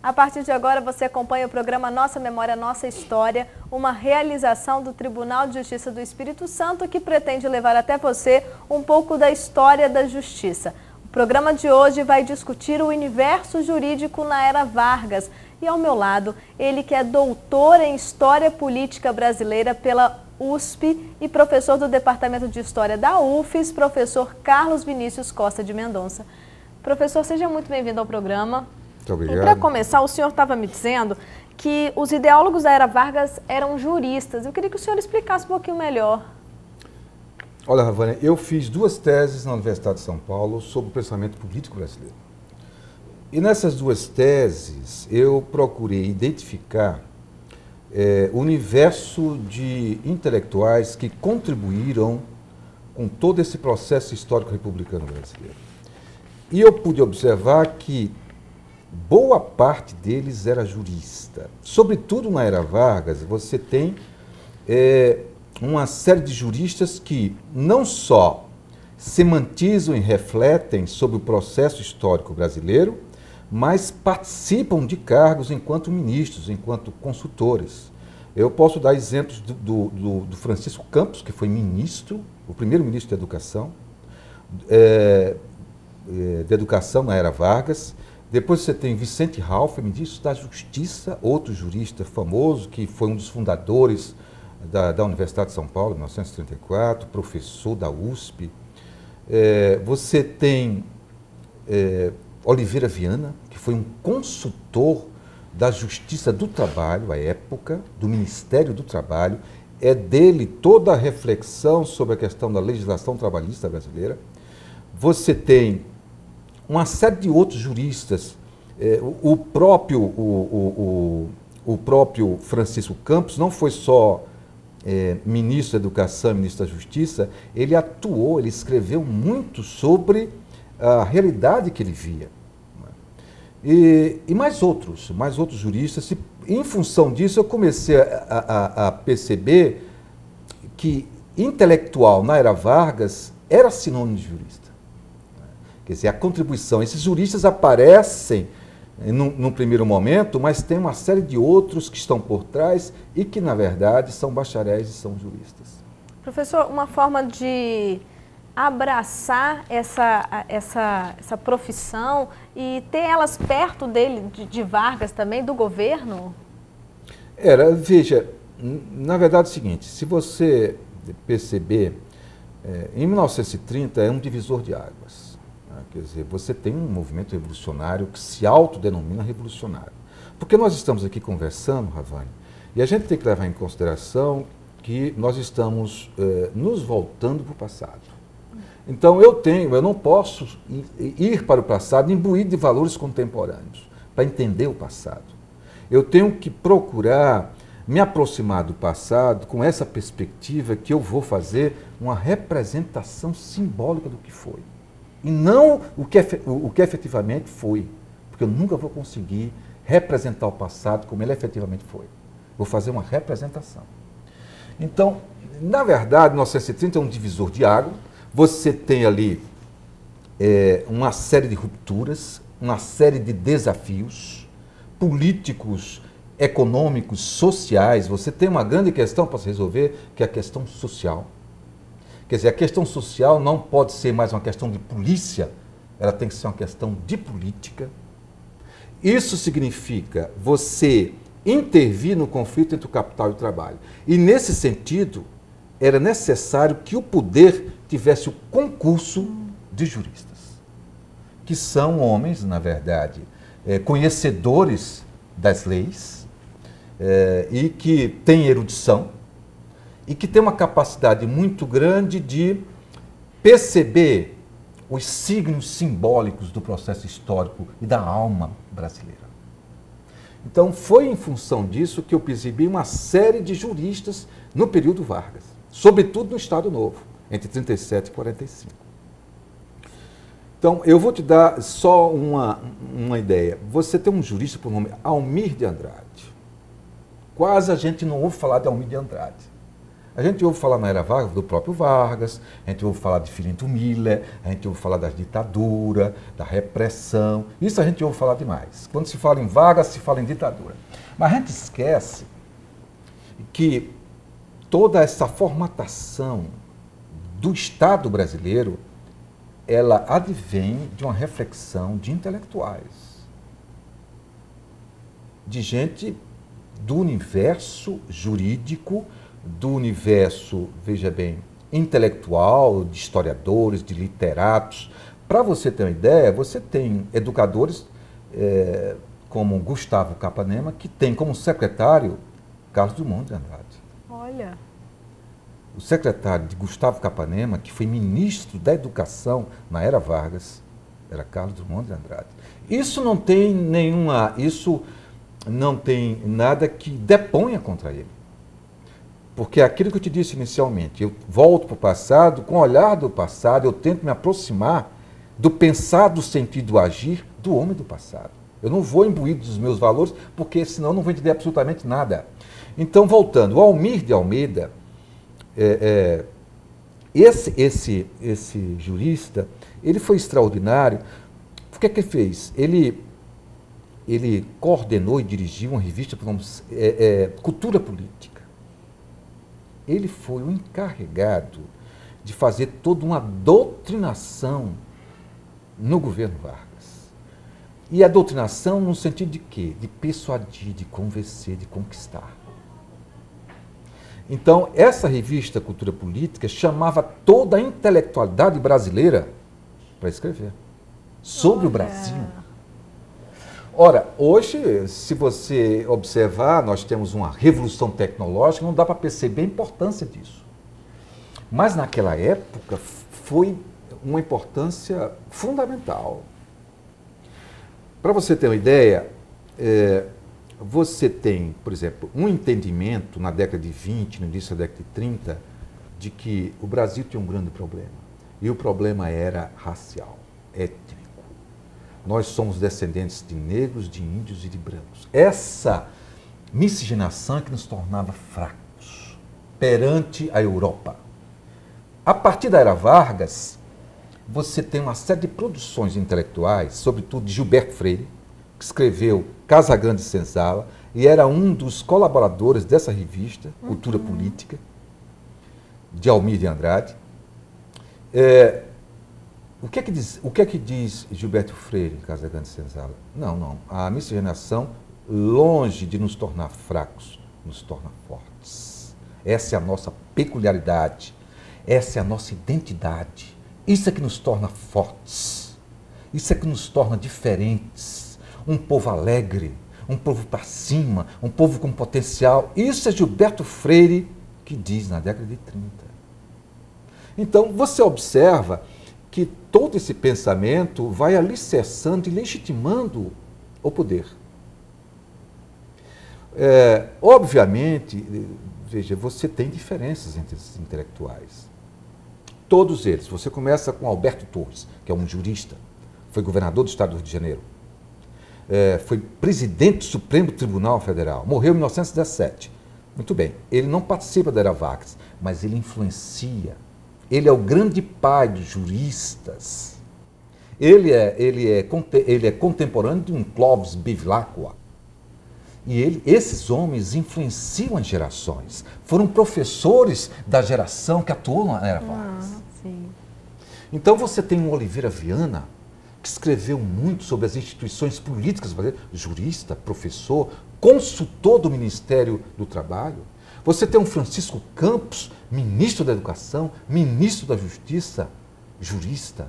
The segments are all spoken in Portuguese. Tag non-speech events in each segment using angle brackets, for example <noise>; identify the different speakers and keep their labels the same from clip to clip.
Speaker 1: A partir de agora você acompanha o programa Nossa Memória, Nossa História, uma realização do Tribunal de Justiça do Espírito Santo que pretende levar até você um pouco da história da justiça. O programa de hoje vai discutir o universo jurídico na era Vargas. E ao meu lado, ele que é doutor em História Política Brasileira pela USP e professor do Departamento de História da UFES, professor Carlos Vinícius Costa de Mendonça. Professor, seja muito bem-vindo ao programa.
Speaker 2: Muito obrigado.
Speaker 1: E para começar, o senhor estava me dizendo que os ideólogos da era Vargas eram juristas. Eu queria que o senhor explicasse um pouquinho melhor.
Speaker 2: Olha, Ravânia, eu fiz duas teses na Universidade de São Paulo sobre o pensamento político brasileiro. E nessas duas teses, eu procurei identificar é, o universo de intelectuais que contribuíram com todo esse processo histórico republicano brasileiro. E eu pude observar que boa parte deles era jurista. Sobretudo na era Vargas, você tem é, uma série de juristas que não só semantizam e refletem sobre o processo histórico brasileiro, mas participam de cargos enquanto ministros, enquanto consultores. Eu posso dar exemplos do, do, do Francisco Campos, que foi ministro, o primeiro ministro da Educação, é, é, de Educação na era Vargas, depois você tem Vicente Ralph, ministro da Justiça, outro jurista famoso, que foi um dos fundadores da, da Universidade de São Paulo, em 1934, professor da USP. É, você tem é, Oliveira Viana, que foi um consultor da Justiça do Trabalho, à época, do Ministério do Trabalho. É dele toda a reflexão sobre a questão da legislação trabalhista brasileira. Você tem uma série de outros juristas, é, o, próprio, o, o, o, próprio Francisco Campos não foi só é, ministro da Educação ministro da Justiça, ele atuou, ele escreveu muito sobre a realidade que ele via. E, e mais outros, mais outros juristas. E, em função disso, eu comecei a, a, a perceber que intelectual na era Vargas era sinônimo de jurista. Quer dizer, a contribuição. Esses juristas aparecem num, num, primeiro momento, mas tem uma série de outros que estão por trás e que, na verdade, são bacharéis e são juristas.
Speaker 1: Professor, uma forma de abraçar essa, essa, essa profissão e ter elas perto dele, de, de Vargas também, do governo?
Speaker 2: Era, veja, na verdade é o seguinte, se você perceber, é, em 1930 é um divisor de águas. Quer dizer, você tem um movimento revolucionário que se autodenomina revolucionário. Porque nós estamos aqui conversando, Ravani, e a gente tem que levar em consideração que nós estamos eh, nos voltando para o passado. Então eu tenho, eu não posso ir para o passado imbuído de valores contemporâneos para entender o passado. Eu tenho que procurar me aproximar do passado com essa perspectiva que eu vou fazer uma representação simbólica do que foi e não o que, o que efetivamente foi. Porque eu nunca vou conseguir representar o passado como ele efetivamente foi. Vou fazer uma representação. Então, na verdade, 1930 é um divisor de água. Você tem ali é, uma série de rupturas, uma série de desafios políticos, econômicos, sociais. Você tem uma grande questão para se resolver, que é a questão social. Quer dizer, a questão social não pode ser mais uma questão de polícia, ela tem que ser uma questão de política. Isso significa você intervir no conflito entre o capital e o trabalho. E nesse sentido, era necessário que o poder tivesse o concurso de juristas, que são homens, na verdade, é, conhecedores das leis é, e que têm erudição e que tem uma capacidade muito grande de perceber os signos simbólicos do processo histórico e da alma brasileira. Então, foi em função disso que eu percebi uma série de juristas no período Vargas, sobretudo no Estado Novo, entre 37 e 45. Então, eu vou te dar só uma, uma ideia. Você tem um jurista por nome Almir de Andrade. Quase a gente não ouve falar de Almir de Andrade. A gente ouve falar na era Vargas do próprio Vargas, a gente ouve falar de Filinto Miller, a gente ouve falar da ditadura, da repressão. Isso a gente ouve falar demais. Quando se fala em Vargas, se fala em ditadura. Mas a gente esquece que toda essa formatação do Estado brasileiro, ela advém de uma reflexão de intelectuais, de gente do universo jurídico do universo, veja bem, intelectual, de historiadores, de literatos. Para você ter uma ideia, você tem educadores é, como Gustavo Capanema, que tem como secretário Carlos Dumont de Andrade.
Speaker 1: Olha.
Speaker 2: O secretário de Gustavo Capanema, que foi ministro da Educação na era Vargas, era Carlos Dumont de Andrade. Isso não tem nenhuma, isso não tem nada que deponha contra ele. Porque aquilo que eu te disse inicialmente, eu volto para o passado, com o olhar do passado, eu tento me aproximar do pensar, do sentido do agir do homem do passado. Eu não vou imbuído dos meus valores, porque senão não vou entender absolutamente nada. Então, voltando, o Almir de Almeida, é, é, esse, esse, esse jurista, ele foi extraordinário. O que é que ele fez? Ele, ele coordenou e dirigiu uma revista, é, é, Cultura Política ele foi o encarregado de fazer toda uma doutrinação no governo Vargas. E a doutrinação no sentido de quê? De persuadir, de convencer, de conquistar. Então, essa revista Cultura Política chamava toda a intelectualidade brasileira para escrever sobre Olha. o Brasil. Ora, hoje, se você observar, nós temos uma revolução tecnológica, não dá para perceber a importância disso. Mas naquela época foi uma importância fundamental. Para você ter uma ideia, é, você tem, por exemplo, um entendimento na década de 20, no início da década de 30, de que o Brasil tinha um grande problema. E o problema era racial, étnico nós somos descendentes de negros, de índios e de brancos. Essa miscigenação é que nos tornava fracos perante a Europa. A partir da era Vargas, você tem uma série de produções intelectuais, sobretudo de Gilberto Freire, que escreveu Casa Grande Senzala e era um dos colaboradores dessa revista, Cultura uhum. Política, de Almir de Andrade. É, o que é que diz, o que é que diz Gilberto Freire em Casa Grande Senzala? Não, não. A miscigenação, longe de nos tornar fracos, nos torna fortes. Essa é a nossa peculiaridade. Essa é a nossa identidade. Isso é que nos torna fortes. Isso é que nos torna diferentes. Um povo alegre, um povo para cima, um povo com potencial. Isso é Gilberto Freire que diz na década de 30. Então, você observa todo esse pensamento vai alicerçando e legitimando o poder. É, obviamente, veja, você tem diferenças entre esses intelectuais. Todos eles. Você começa com Alberto Torres, que é um jurista, foi governador do estado do Rio de Janeiro. É, foi presidente do Supremo Tribunal Federal, morreu em 1917. Muito bem, ele não participa da Era Vargas, mas ele influencia ele é o grande pai dos juristas. Ele é, ele é, ele é contemporâneo de um Clovis Bevilacqua. E ele, esses homens influenciam as gerações. Foram professores da geração que atuou na Era Vargas. Ah, então você tem um Oliveira Viana, que escreveu muito sobre as instituições políticas jurista, professor, consultor do Ministério do Trabalho. Você tem um Francisco Campos, ministro da Educação, ministro da Justiça, jurista,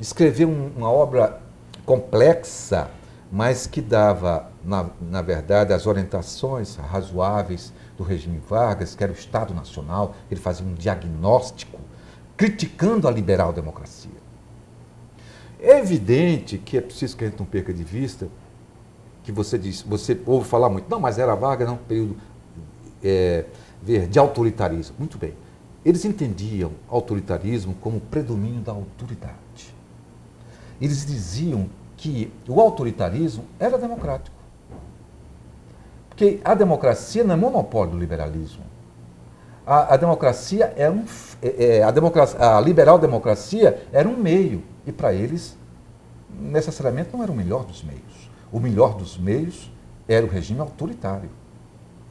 Speaker 2: escreveu uma obra complexa, mas que dava, na, na verdade, as orientações razoáveis do regime Vargas, que era o Estado Nacional, ele fazia um diagnóstico criticando a liberal democracia. É evidente que é preciso que a gente não perca de vista que você diz, você ouve falar muito, não, mas era Vargas, não, período é, ver de autoritarismo. Muito bem. Eles entendiam autoritarismo como predomínio da autoridade. Eles diziam que o autoritarismo era democrático. Porque a democracia não é monopólio do liberalismo. a, a democracia era um, é, é, a, democracia, a liberal democracia era um meio. E para eles, necessariamente, não era o melhor dos meios. O melhor dos meios era o regime autoritário.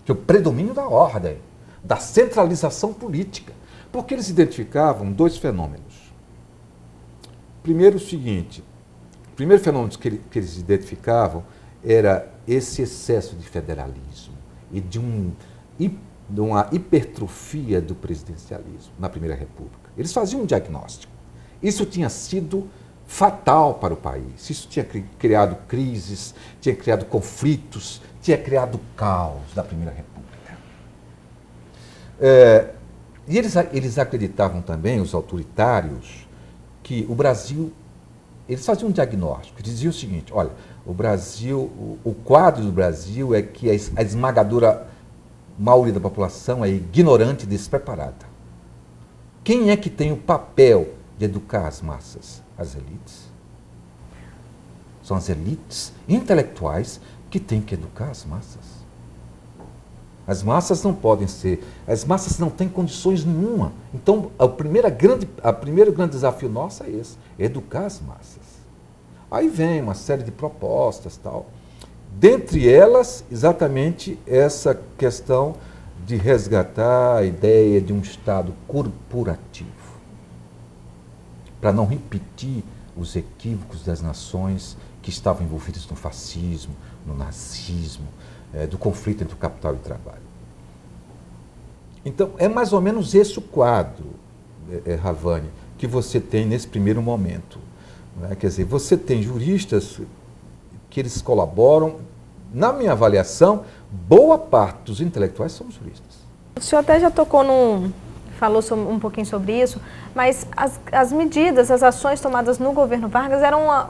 Speaker 2: Que é o predomínio da ordem, da centralização política. Porque eles identificavam dois fenômenos. Primeiro, o seguinte: o primeiro fenômeno que, que eles identificavam era esse excesso de federalismo e de, um, de uma hipertrofia do presidencialismo na Primeira República. Eles faziam um diagnóstico. Isso tinha sido fatal para o país. Isso tinha criado crises, tinha criado conflitos, tinha criado caos da Primeira República. É, e eles, eles acreditavam também, os autoritários, que o Brasil. Eles faziam um diagnóstico, diziam o seguinte: olha, o Brasil, o, o quadro do Brasil é que a esmagadora maioria da população é ignorante e despreparada. Quem é que tem o papel de educar as massas? As elites. São as elites intelectuais que têm que educar as massas. As massas não podem ser, as massas não têm condições nenhuma. Então, a primeira grande, a primeiro grande desafio nosso é esse, é educar as massas. Aí vem uma série de propostas, tal. Dentre elas, exatamente essa questão de resgatar a ideia de um Estado corporativo, para não repetir os equívocos das nações que estavam envolvidas no fascismo, no nazismo, é, do conflito entre o capital e o trabalho. Então, é mais ou menos esse o quadro, é, é, Ravani, que você tem nesse primeiro momento. Né? Quer dizer, você tem juristas que eles colaboram. Na minha avaliação, boa parte dos intelectuais são juristas.
Speaker 1: O senhor até já tocou num. falou um pouquinho sobre isso, mas as, as medidas, as ações tomadas no governo Vargas eram. Uma,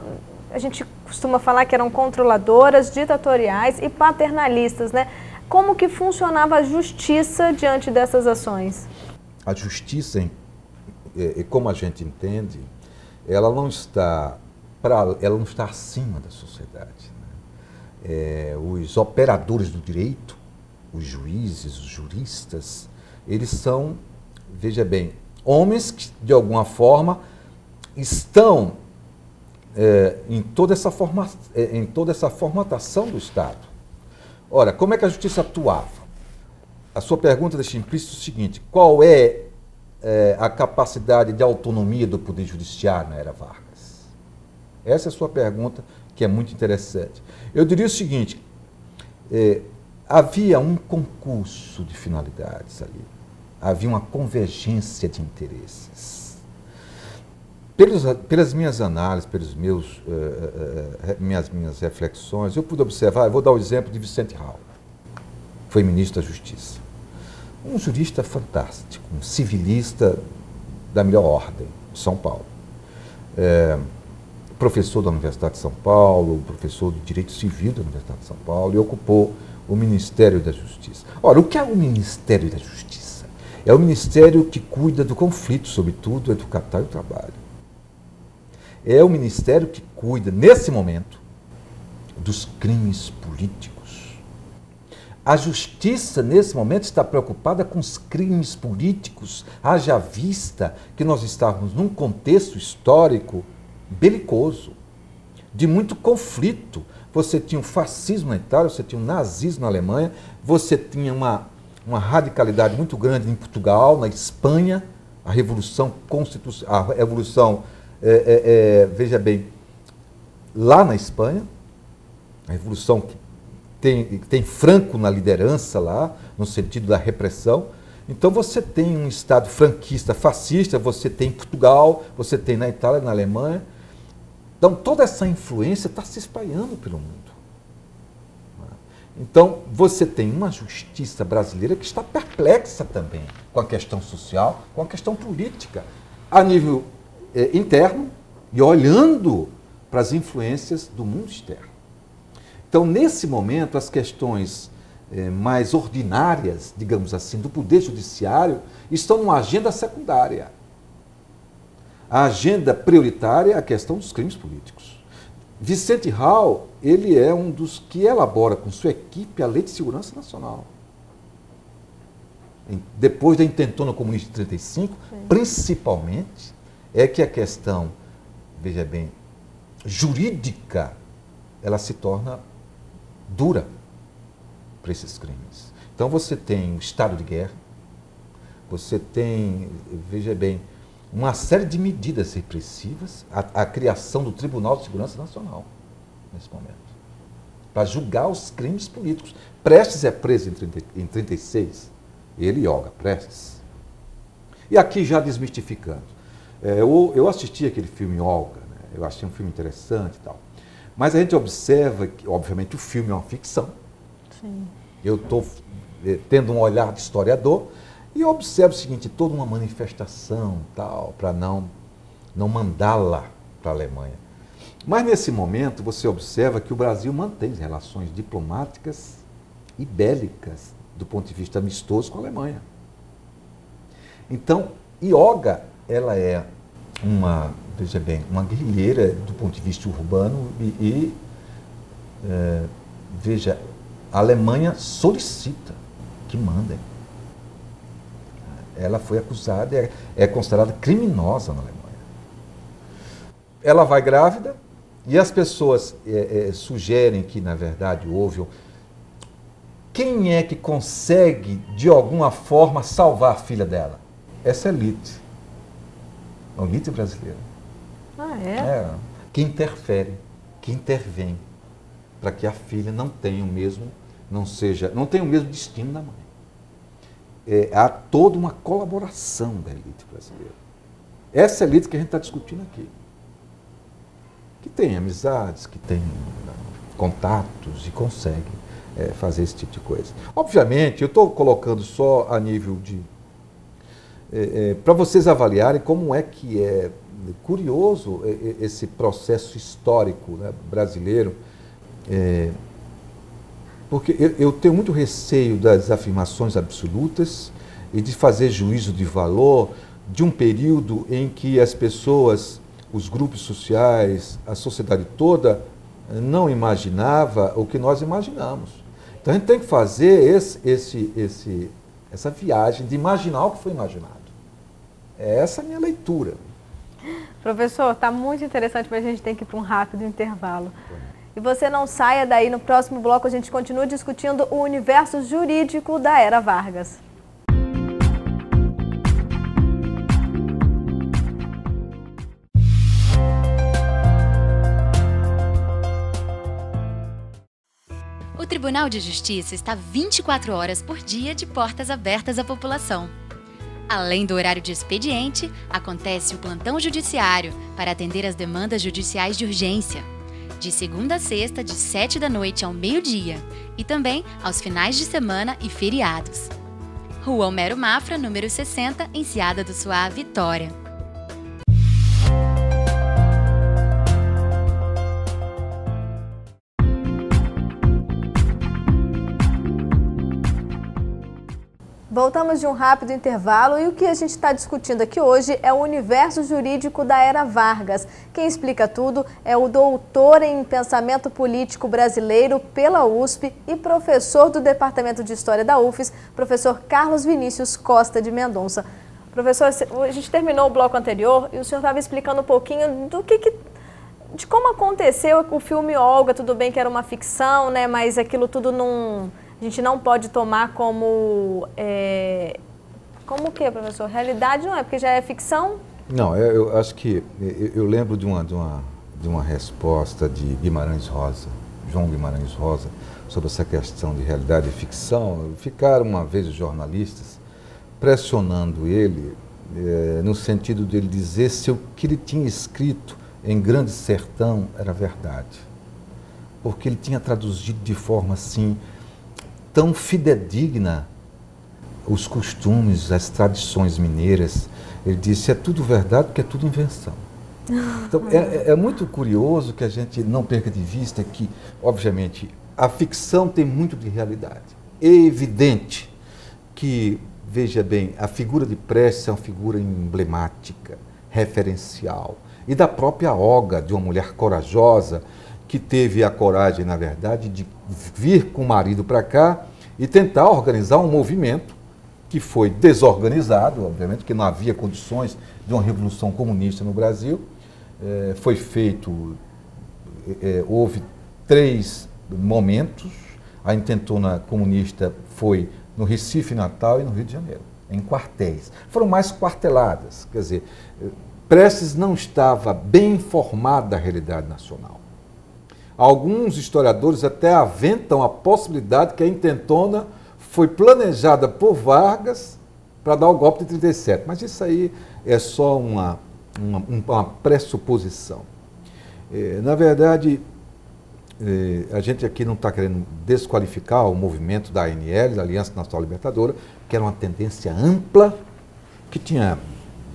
Speaker 1: a gente costuma falar que eram controladoras, ditatoriais e paternalistas, né? Como que funcionava a justiça diante dessas ações?
Speaker 2: A justiça, como a gente entende, ela não está para, ela não está acima da sociedade. Né? É, os operadores do direito, os juízes, os juristas, eles são, veja bem, homens que de alguma forma estão é, em, toda essa forma, é, em toda essa formatação do Estado. Ora, como é que a justiça atuava? A sua pergunta deixa implícito o seguinte: qual é é, a capacidade de autonomia do Poder Judiciário na era Vargas? Essa é a sua pergunta, que é muito interessante. Eu diria o seguinte: é, havia um concurso de finalidades ali, havia uma convergência de interesses. Pelos, pelas minhas análises, pelas meus, uh, uh, uh, minhas, minhas reflexões, eu pude observar, eu vou dar o exemplo de Vicente Raul, foi ministro da Justiça um jurista fantástico, um civilista da melhor ordem, de São Paulo. É, professor da Universidade de São Paulo, professor de Direito Civil da Universidade de São Paulo e ocupou o Ministério da Justiça. Ora, o que é o Ministério da Justiça? É o ministério que cuida do conflito, sobretudo, entre o capital e o trabalho. É o ministério que cuida, nesse momento, dos crimes políticos a justiça, nesse momento, está preocupada com os crimes políticos, haja vista que nós estávamos num contexto histórico belicoso, de muito conflito. Você tinha o fascismo na Itália, você tinha o nazismo na Alemanha, você tinha uma, uma radicalidade muito grande em Portugal, na Espanha, a Revolução Constitucional, a Revolução, é, é, é, veja bem, lá na Espanha, a Revolução que tem, tem Franco na liderança lá, no sentido da repressão. Então você tem um Estado franquista, fascista, você tem em Portugal, você tem na Itália, na Alemanha. Então toda essa influência está se espalhando pelo mundo. Então você tem uma justiça brasileira que está perplexa também com a questão social, com a questão política, a nível eh, interno e olhando para as influências do mundo externo. Então, nesse momento, as questões eh, mais ordinárias, digamos assim, do Poder Judiciário estão numa agenda secundária. A agenda prioritária é a questão dos crimes políticos. Vicente Hall, ele é um dos que elabora com sua equipe a Lei de Segurança Nacional. depois da intentona comunista de 35, Sim. principalmente, é que a questão, veja bem, jurídica, ela se torna dura para esses crimes. Então você tem o estado de guerra, você tem, veja bem, uma série de medidas repressivas, a, a criação do Tribunal de Segurança Nacional, nesse momento, para julgar os crimes políticos. Prestes é preso em, 30, em 36, ele Olga Prestes. E aqui já desmistificando, é, eu, eu assisti aquele filme Olga, né? eu achei um filme interessante e tal. Mas a gente observa que, obviamente, o filme é uma ficção. Sim. Eu estou é, tendo um olhar de historiador e observo o seguinte, toda uma manifestação tal, para não, não mandá-la para a Alemanha. Mas nesse momento você observa que o Brasil mantém relações diplomáticas e bélicas do ponto de vista amistoso com a Alemanha. Então, Ioga, ela é uma, veja bem, uma guerrilheira do ponto de vista urbano e, e é, veja, a Alemanha solicita que mandem. Ela foi acusada, é, é considerada criminosa na Alemanha. Ela vai grávida e as pessoas é, é, sugerem que, na verdade, houve quem é que consegue, de alguma forma, salvar a filha dela? Essa elite. A elite brasileira.
Speaker 1: Ah, é? é?
Speaker 2: Que interfere, que intervém, para que a filha não tenha o mesmo, não seja, não tenha o mesmo destino da mãe. É, há toda uma colaboração da elite brasileira. Essa elite que a gente está discutindo aqui. Que tem amizades, que tem né, contatos e consegue é, fazer esse tipo de coisa. Obviamente, eu estou colocando só a nível de. É, é, para vocês avaliarem como é que é curioso esse processo histórico né, brasileiro, é, porque eu, eu tenho muito receio das afirmações absolutas e de fazer juízo de valor de um período em que as pessoas, os grupos sociais, a sociedade toda não imaginava o que nós imaginamos. Então a gente tem que fazer esse, esse, esse, essa viagem de imaginar o que foi imaginado. É essa a minha leitura.
Speaker 1: Professor, está muito interessante, mas a gente tem que ir para um rápido intervalo. E você não saia daí, no próximo bloco a gente continua discutindo o universo jurídico da Era Vargas.
Speaker 3: Tribunal de Justiça está 24 horas por dia de portas abertas à população. Além do horário de expediente, acontece o plantão judiciário para atender as demandas judiciais de urgência, de segunda a sexta, de 7 da noite ao meio-dia, e também aos finais de semana e feriados. Rua Homero Mafra, número 60, em Seada do Suá, Vitória.
Speaker 1: Voltamos de um rápido intervalo e o que a gente está discutindo aqui hoje é o universo jurídico da Era Vargas. Quem explica tudo é o doutor em pensamento político brasileiro pela USP e professor do Departamento de História da UFES, professor Carlos Vinícius Costa de Mendonça. Professor, a gente terminou o bloco anterior e o senhor estava explicando um pouquinho do que, que de como aconteceu o filme Olga, tudo bem que era uma ficção, né, mas aquilo tudo não a gente não pode tomar como. É, como o quê, professor? Realidade não é, porque já é ficção?
Speaker 2: Não, eu, eu acho que. Eu, eu, lembro de uma, de, uma, de uma resposta de Guimarães Rosa, João Guimarães Rosa, sobre essa questão de realidade e ficção. Ficaram uma vez os jornalistas pressionando ele, é, no sentido dele dizer se o que ele tinha escrito em Grande Sertão era verdade. Porque ele tinha traduzido de forma assim tão fidedigna os costumes, as tradições mineiras. Ele disse: é tudo verdade porque é tudo invenção. <laughs> Então, é, é, é, muito curioso que a gente não perca de vista que, obviamente, a ficção tem muito de realidade. É evidente que, veja bem, a figura de Prestes é uma figura emblemática, referencial. E da própria Olga, de uma mulher corajosa, que teve a coragem, na verdade, de vir com o marido para cá e tentar organizar um movimento que foi desorganizado, obviamente, que não havia condições de uma revolução comunista no Brasil. É, foi feito, é, houve três momentos. A intentona comunista foi no Recife, Natal e no Rio de Janeiro, em quartéis. Foram mais quarteladas, quer dizer, Prestes não estava bem informado da realidade nacional. Alguns historiadores até aventam a possibilidade que a intentona foi planejada por Vargas para dar o golpe de 37, mas isso aí é só uma, uma, uma pressuposição. É, na verdade, é, a gente aqui não está querendo desqualificar o movimento da ANL, da Aliança Nacional Libertadora, que era uma tendência ampla, que tinha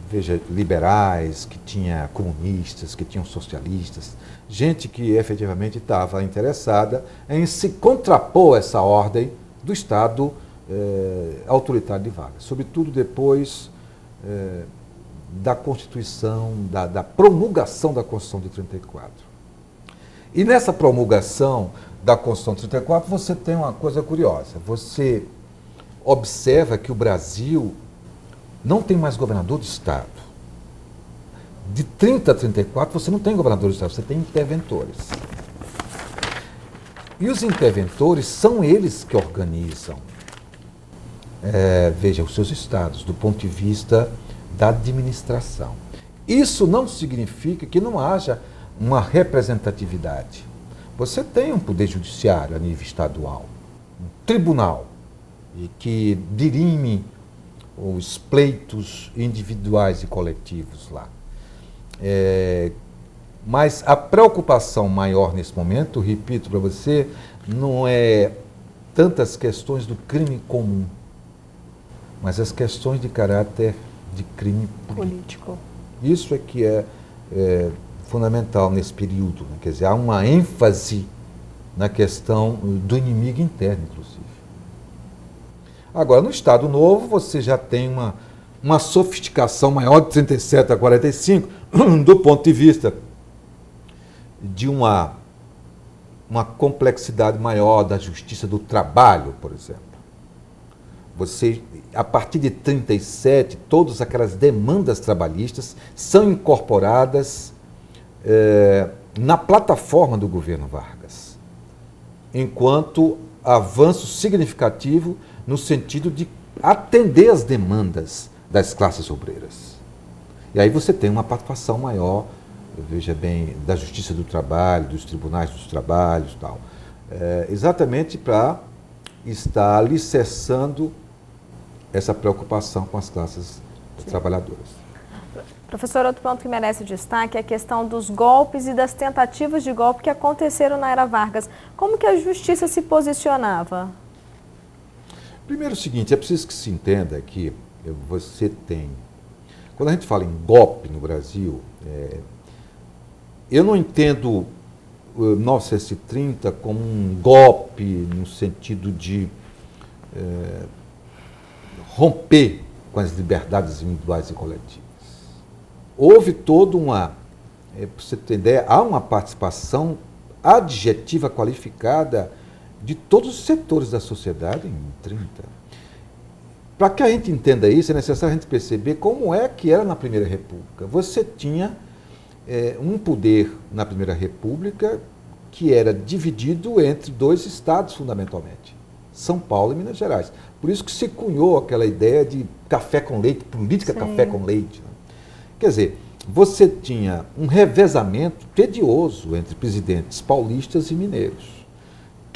Speaker 2: veja, liberais, que tinha comunistas, que tinham socialistas, gente que efetivamente estava interessada em se contrapor a essa ordem do Estado eh, autoritário de Vargas, sobretudo depois eh, da Constituição, da, da promulgação da Constituição de 34. E nessa promulgação da Constituição de 34, você tem uma coisa curiosa. Você observa que o Brasil não tem mais governador de Estado. De 30 a 34, você não tem governador de Estado, você tem interventores. E os interventores são eles que organizam, é, veja, os seus estados, do ponto de vista da administração. Isso não significa que não haja uma representatividade. Você tem um poder judiciário a nível estadual, um tribunal, que dirime os pleitos individuais e coletivos lá. É, mas a preocupação maior nesse momento, repito para você, não é tantas questões do crime comum, mas as questões de caráter de crime político. político. Isso é que é, é fundamental nesse período. Né? Quer dizer, há uma ênfase na questão do inimigo interno, inclusive. Agora, no Estado Novo, você já tem uma, uma sofisticação maior de 37 a 45, <clears throat> do ponto de vista de uma, uma complexidade maior da justiça do trabalho, por exemplo. Você, a partir de 37, todas aquelas demandas trabalhistas são incorporadas é, na plataforma do governo Vargas, enquanto avanço significativo no sentido de atender as demandas das classes obreiras. E aí você tem uma participação maior, veja bem, da justiça do trabalho, dos tribunais dos trabalhos e tal, é, exatamente para estar alicerçando essa preocupação com as classes trabalhadoras.
Speaker 1: Professor, outro ponto que merece destaque é a questão dos golpes e das tentativas de golpe que aconteceram na era Vargas. Como que a justiça se posicionava?
Speaker 2: Primeiro o seguinte, é preciso que se entenda que você tem. Quando a gente fala em golpe no Brasil, é, eu não entendo o 930 como um golpe no sentido de é, romper com as liberdades individuais e coletivas. Houve toda uma, é, para você ter ideia, há uma participação adjetiva qualificada de todos os setores da sociedade em 30. Para que a gente entenda isso, é necessário a gente perceber como é que era na Primeira República. Você tinha é, um poder na Primeira República que era dividido entre dois estados, fundamentalmente, São Paulo e Minas Gerais. Por isso que se cunhou aquela ideia de café com leite, política Sim. café com leite. Né? Quer dizer, você tinha um revezamento tedioso entre presidentes paulistas e mineiros.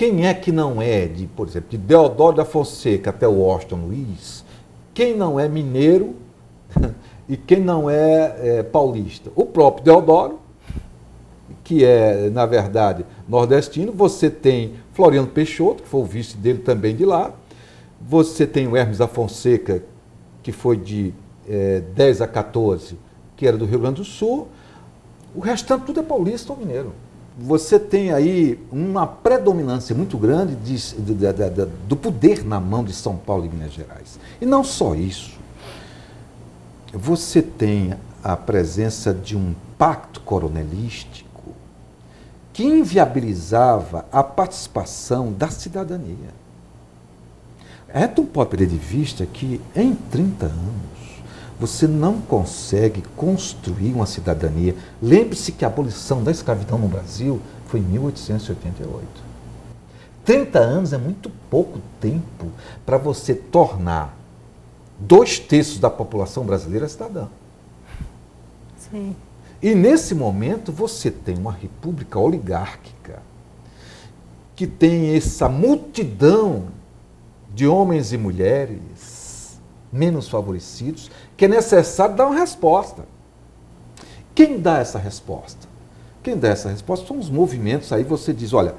Speaker 2: Quem é que não é, de, por exemplo, de Deodoro da Fonseca até Washington Luiz? Quem não é mineiro <laughs> e quem não é, é paulista? O próprio Deodoro, que é, na verdade, nordestino. Você tem Floriano Peixoto, que foi o vice dele também de lá. Você tem o Hermes da Fonseca, que foi de é, 10 a 14, que era do Rio Grande do Sul. O restante tudo é paulista ou mineiro você tem aí uma predominância muito grande de, de, de, do poder na mão de São Paulo e Minas Gerais. E não só isso. Você tem a presença de um pacto coronelístico que inviabilizava a participação da cidadania. É, tu pode de vista que em 30 anos você não consegue construir uma cidadania. Lembre-se que a abolição da escravidão no Brasil foi em 1888. 30 anos é muito pouco tempo para você tornar dois terços da população brasileira cidadã.
Speaker 1: Sim.
Speaker 2: E nesse momento você tem uma república oligárquica que tem essa multidão de homens e mulheres menos favorecidos que é necessário dar uma resposta. Quem dá essa resposta? Quem dá essa resposta são os movimentos. Aí você diz, olha,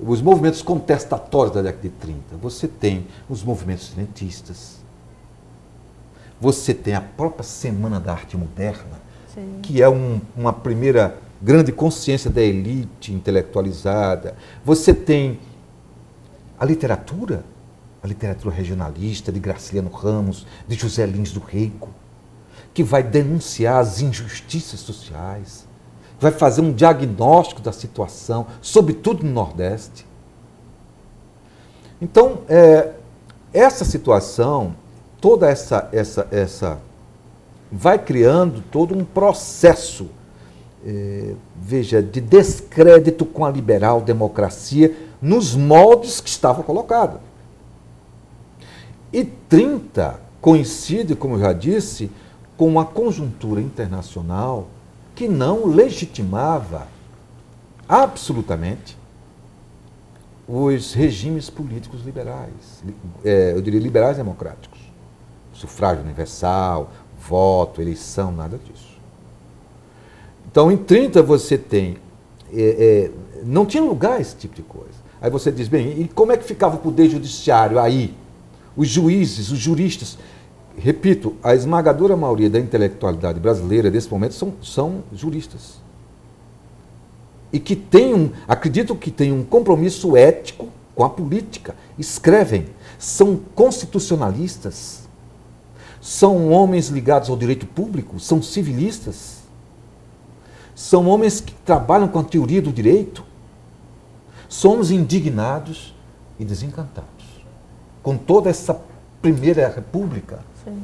Speaker 2: os movimentos contestatórios da década de 30. Você tem os movimentos cientistas. Você tem a própria Semana da Arte Moderna, Sim. que é um, uma primeira grande consciência da elite intelectualizada. Você tem a literatura, a literatura regionalista de Graciliano Ramos, de José Lins do Reico, que vai denunciar as injustiças sociais, vai fazer um diagnóstico da situação, sobretudo no Nordeste. Então, é, essa situação, toda essa, essa, essa vai criando todo um processo, é, veja, de descrédito com a liberal democracia nos moldes que estava colocado. E 30 coincide, como eu já disse, com uma conjuntura internacional que não legitimava absolutamente os regimes políticos liberais, é, eu diria liberais democráticos. Sufrágio universal, voto, eleição, nada disso. Então, em 30 você tem. É, é, não tinha lugar esse tipo de coisa. Aí você diz, bem, e como é que ficava o poder judiciário aí? Os juízes, os juristas. Repito, a esmagadora maioria da intelectualidade brasileira nesse momento são, são juristas. E que têm um, acredito que têm um compromisso ético com a política. Escrevem, são constitucionalistas são homens ligados ao direito público, são civilistas, são homens que trabalham com a teoria do direito. Somos indignados e desencantados com toda essa Primeira República, Sim.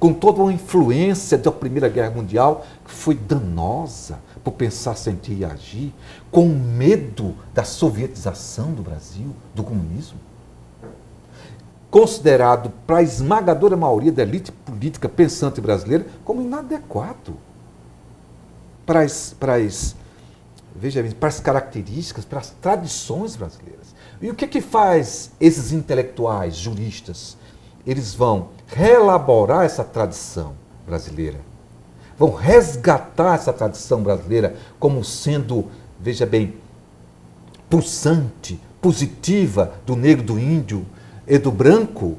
Speaker 2: com toda a influência da Primeira Guerra Mundial, que foi danosa por pensar, sentir e agir, com medo da sovietização do Brasil, do comunismo considerado para a esmagadora maioria da elite política pensante brasileira como inadequado para as, para as, veja bem, para as características, para as tradições brasileiras. E o que, que faz esses intelectuais, juristas? Eles vão reelaborar essa tradição brasileira, vão resgatar essa tradição brasileira como sendo, veja bem, pulsante, positiva do negro, do índio, e do branco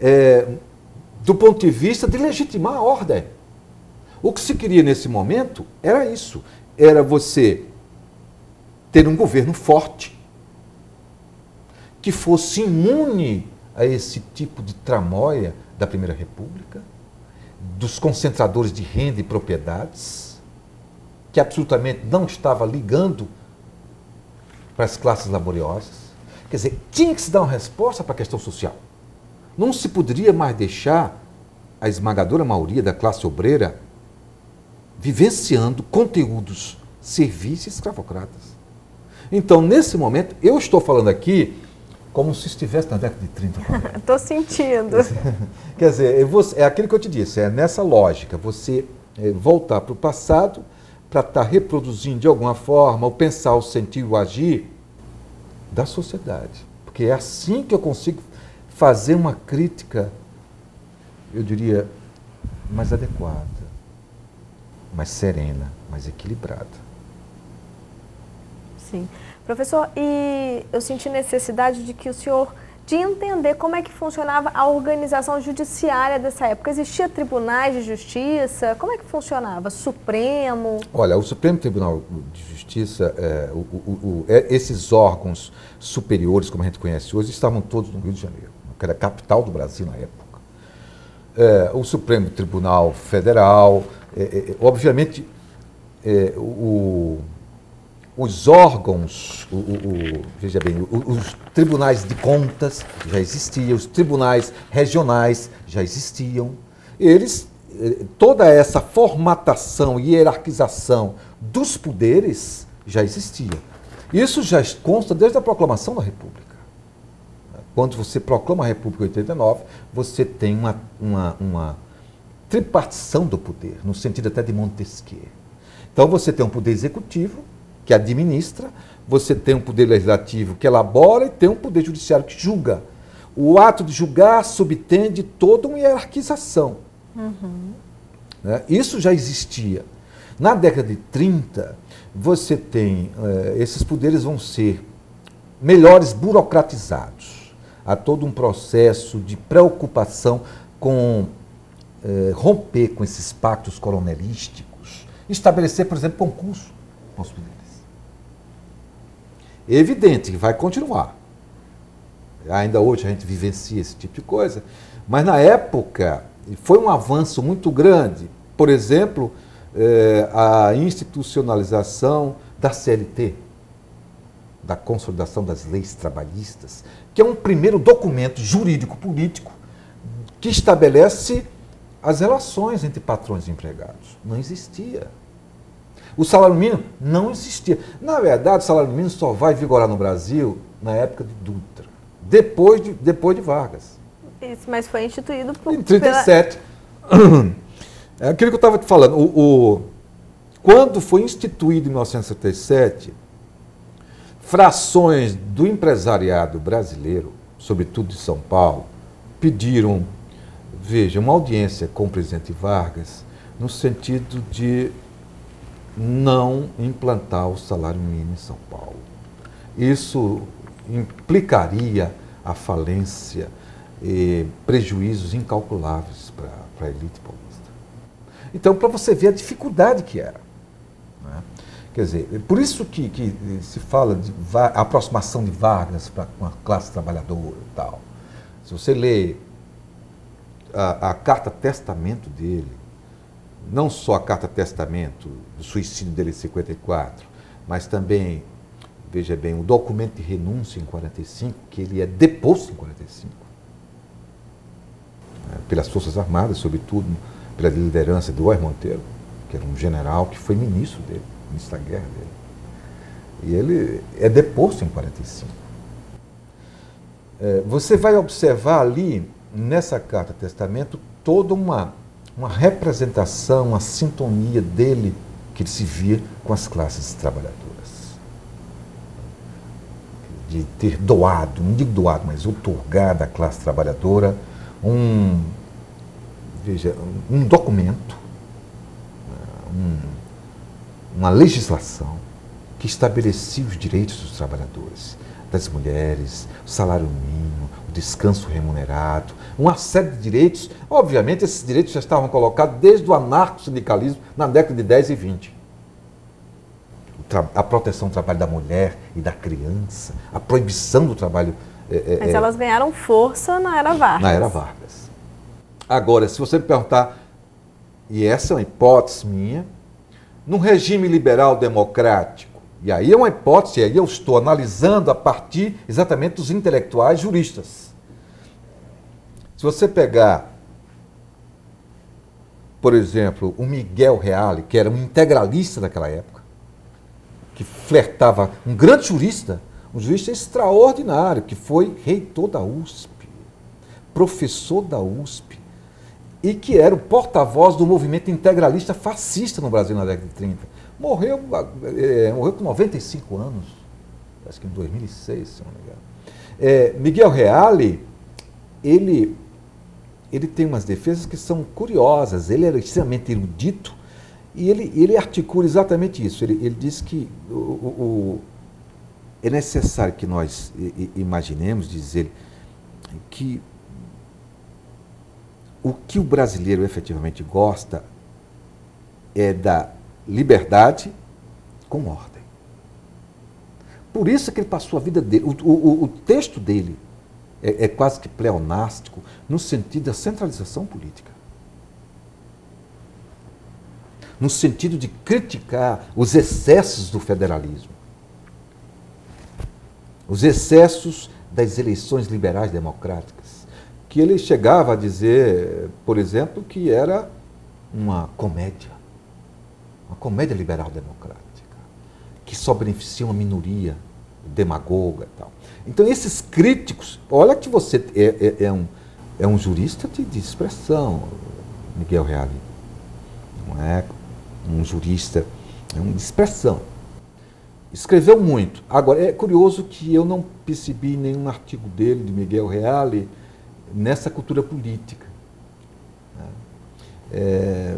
Speaker 2: é, do ponto de vista de legitimar a ordem. O que se queria nesse momento era isso: era você ter um governo forte, que fosse imune a esse tipo de tramóia da Primeira República, dos concentradores de renda e propriedades, que absolutamente não estava ligando para as classes laboriosas Quer dizer, tinha que se dar uma resposta para a questão social. Não se poderia mais deixar a esmagadora maioria da classe obreira vivenciando conteúdos serviços escravocratas. Então, nesse momento, eu estou falando aqui como se estivesse na década de 30.
Speaker 1: Estou <laughs> sentindo. <laughs>
Speaker 2: Quer dizer, é aquilo que eu te disse, é nessa lógica, você é, voltar para o passado para estar tá reproduzindo de alguma forma o pensar, o sentir, o agir da sociedade. Porque é assim que eu consigo fazer uma crítica, eu diria, mais adequada, mais serena, mais equilibrada.
Speaker 1: Sim. Professor, e eu senti necessidade de que o senhor de entender como é que funcionava a organização judiciária dessa época. Existia tribunais de justiça? Como é que funcionava? Supremo?
Speaker 2: Olha, o Supremo Tribunal de Justiça, é, o, o, o, é, esses órgãos superiores, como a gente conhece hoje, estavam todos no Rio de Janeiro, que era a capital do Brasil na época. É, o Supremo Tribunal Federal, é, é, obviamente, o, os órgãos, o, o, o, veja bem, os tribunais de contas já existiam, os tribunais regionais já existiam. Eles, eh, toda essa formatação e hierarquização dos poderes já existia. Isso já consta desde a proclamação da República. Quando você proclama a República em 89, você tem uma, uma, uma tripartição do poder, no sentido até de Montesquieu. Então você tem um poder executivo, que administra, você tem um poder legislativo que elabora e tem um poder judiciário que julga. O ato de julgar subtende toda uma hierarquização. Uhum. Né? Isso já existia. Na década de 30, você tem, eh, esses poderes vão ser melhores burocratizados. Há todo um processo de preocupação com eh, romper com esses pactos coronelísticos, estabelecer, por exemplo, concurso para os poderes. É evidente que vai continuar. Ainda hoje a gente vivencia esse tipo de coisa, mas na época foi um avanço muito grande. Por exemplo, eh, a institucionalização da CLT, da consolidação das leis trabalhistas, que é um primeiro documento jurídico-político que estabelece as relações entre patrões e empregados. Não existia. O salário mínimo não existia. Na verdade, o salário mínimo só vai vigorar no Brasil na época de Dutra, depois de, depois de Vargas.
Speaker 1: Isso, mas foi instituído por.
Speaker 2: Em 37. Pela... <clears throat> É aquilo que eu estava te falando. O, o, quando foi instituído em 1977, frações do empresariado brasileiro, sobretudo de São Paulo, pediram, veja, uma audiência com o presidente Vargas, no sentido de não implantar o salário mínimo em São Paulo. Isso implicaria a falência e prejuízos incalculáveis para a elite paulista. Então, para você ver a dificuldade que era. Né? Quer dizer, por isso que, que se fala de aproximação de Vargas para a classe trabalhadora e tal. Se você lê a, a carta testamento dele, não só a carta testamento do suicídio dele em 54, mas também, veja bem, o documento de renúncia em 45, que ele é deposto em 45, né, pelas Forças Armadas, sobretudo pela liderança do Oer Monteiro, que era um general que foi ministro dele, ministro da guerra dele. E ele é deposto em 45. É, você vai observar ali, nessa carta testamento, toda uma uma representação, uma sintonia dele que ele se via com as classes trabalhadoras. De ter doado, não digo doado, mas otorgado à classe trabalhadora um, veja, um documento, um, uma legislação que estabelecia os direitos dos trabalhadores, das mulheres, o salário mínimo, o descanso remunerado, uma série de direitos. Obviamente, esses direitos já estavam colocados desde o anarco-sindicalismo na década de 10 e 20. A proteção do trabalho da mulher e da criança, a proibição do trabalho.
Speaker 1: É, Mas é, elas ganharam força na era Vargas.
Speaker 2: Na era Vargas. Agora, se você me perguntar, e essa é uma hipótese minha, num regime liberal democrático, e aí é uma hipótese, aí eu estou analisando a partir exatamente dos intelectuais juristas. Se você pegar, por exemplo, o Miguel Reale, que era um integralista daquela época, que flertava, um grande jurista, um jurista extraordinário, que foi reitor da USP, professor da USP, e que era o porta-voz do movimento integralista fascista no Brasil na década de 30 Morreu, é, morreu com 95 anos, acho que em 2006, se não me engano. É, Miguel Reale, ele, ele tem umas defesas que são curiosas. Ele era extremamente erudito e ele, ele articula exatamente isso. Ele, ele diz que o, o, é necessário que nós imaginemos, diz ele, que o que o brasileiro efetivamente gosta é da liberdade com ordem. Por isso que ele passou a vida dele. O, o, o texto dele é, é, quase que pleonástico no sentido da centralização política. No sentido de criticar os excessos do federalismo. os excessos das eleições liberais democráticas, que ele chegava a dizer, por exemplo, que era uma comédia, uma comédia liberal democrática, que só beneficia uma minoria demagoga e tal. Então esses críticos, olha que você é, é, é um, é um jurista de, de expressão, Miguel Reale, não é um jurista, é um de expressão. Escreveu muito. Agora, é curioso que eu não percebi nenhum artigo dele, de Miguel Reale, nessa cultura política. Né? É,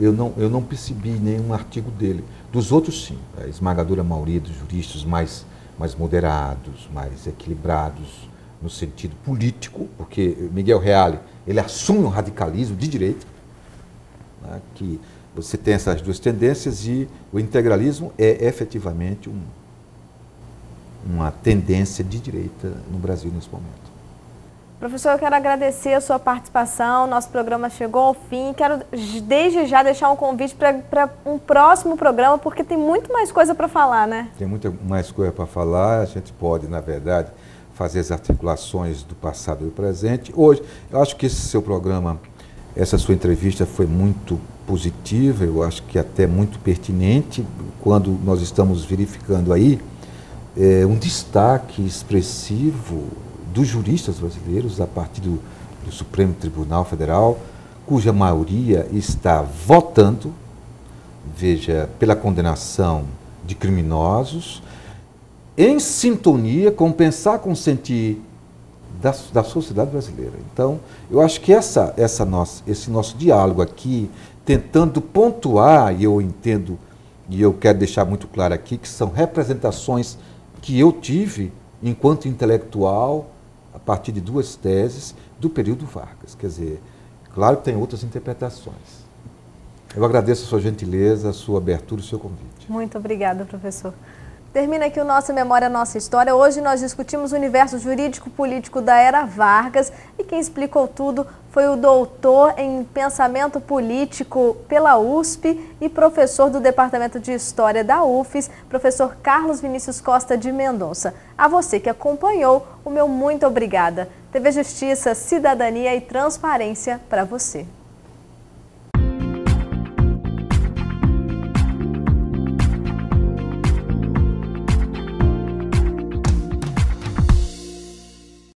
Speaker 2: eu, não, eu não percebi nenhum artigo dele. Dos outros, sim. A esmagadora maioria dos juristas mais, mais moderados, mais equilibrados no sentido político, porque Miguel Reale ele assume um radicalismo de direita, né, que você tem essas duas tendências e o integralismo é efetivamente um, uma tendência de direita no Brasil nesse momento.
Speaker 1: Professor, eu quero agradecer a sua participação. Nosso programa chegou ao fim. Quero desde já deixar um convite para um próximo programa, porque tem muito mais coisa para falar, né?
Speaker 2: Tem muita mais coisa para falar. A gente pode, na verdade, fazer as articulações do passado e do presente. Hoje, eu acho que esse seu programa, essa sua entrevista foi muito positiva, eu acho que até muito pertinente, quando nós estamos verificando aí é, um destaque expressivo dos juristas brasileiros a partir do, do Supremo Tribunal Federal, cuja maioria está votando, veja, pela condenação de criminosos, em sintonia com pensar, com sentir da, da sociedade brasileira. Então, eu acho que essa, essa nossa, esse nosso diálogo aqui, tentando pontuar, e eu entendo, e eu quero deixar muito claro aqui, que são representações que eu tive enquanto intelectual, partir de duas teses do período Vargas. Quer dizer, claro que tem outras interpretações. Eu agradeço a sua gentileza, a sua abertura, o seu convite.
Speaker 1: Muito obrigada, professor. Termina aqui o nosso Memória Nossa História. Hoje nós discutimos o universo jurídico-político da era Vargas e quem explicou tudo foi o doutor em pensamento político pela USP e professor do Departamento de História da UFES, professor Carlos Vinícius Costa de Mendonça. A você que acompanhou, o meu muito obrigada. TV Justiça, Cidadania e Transparência para você.